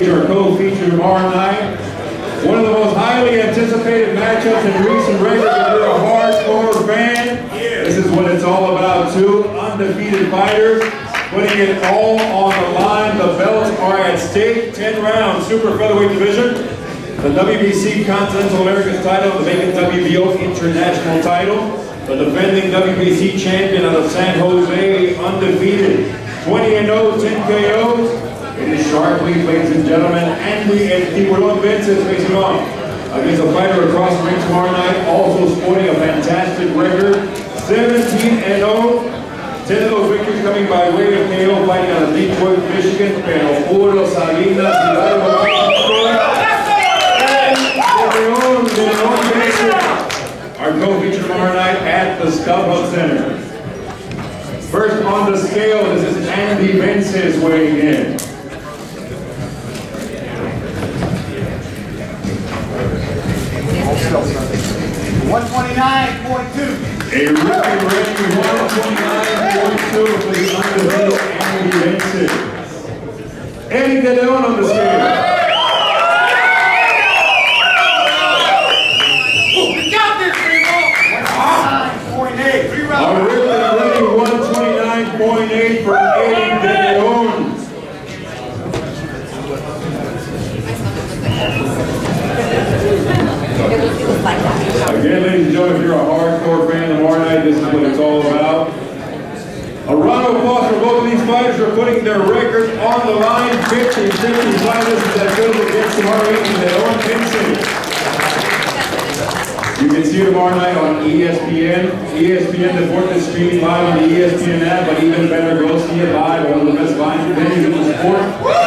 Our co-feature tomorrow night. One of the most highly anticipated matchups in recent records. If you're a hardcore fan, this is what it's all about. Two undefeated fighters putting it all on the line. The belts are at stake. 10 rounds, super featherweight division. The WBC Continental Americas title, the vacant WBO International title. The defending WBC champion out of San Jose, undefeated. 20 and 0, 10 KOs. It is sharply, ladies and gentlemen, Andy and Tiburon Vences facing off against a fighter across the ring tomorrow night, also sporting a fantastic record, 17 and 0. 10 of those victories coming by way of KO, fighting out of Detroit, Michigan, pero Puro Salinas. Our co-feature tomorrow night at the StubHub Center. First on the scale, this is Andy Vences weighing in. 129.2. A rookie ranking 129.2 for the undefeated Andy Vences. Eddie Gadon on the scale. Again, ladies and gentlemen, if you're a hardcore fan tomorrow night, this is what it's all about. A round of applause for both of these fighters for putting their records on the line. 50, 50 fighters that goes against tomorrow night in their own Vincent. You can see it tomorrow night on ESPN. ESPN, the fourth is streaming live on the ESPN app, but even better, go see it live, one of the best live venues in the sport.